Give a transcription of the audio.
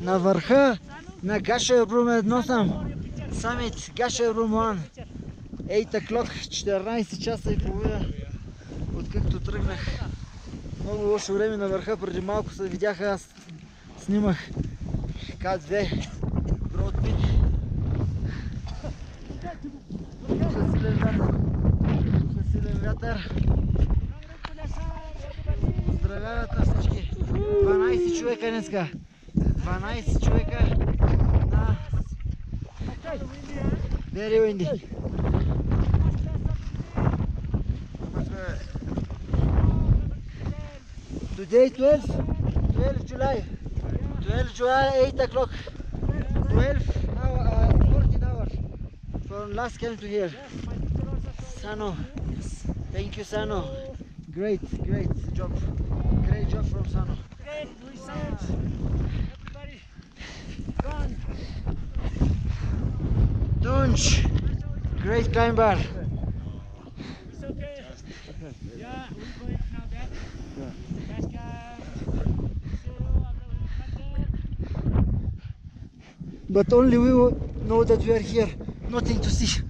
върха на Гашев Рум 1 съм. Самит Гашев Рум 1. 8 o'clock, 14 часа и половина. Откакто тръгнах. Много лошо време на върха. Преди малко се видяха, аз снимах К2 Broadpeak. Духа силен вятър. Духа силен вятър. Поздравяват на всички. 12 човека днеска. 12 човека на Very windy. Today 12, 12 July, 12 July 8 o'clock, 12 hour, uh, 14 hours from last camp to here. Sano, thank you Sano. Great, great job, great job from Sano. Great research. Tunch, great climber. It's okay. Yeah, we're going now we But only we know that we are here, nothing to see.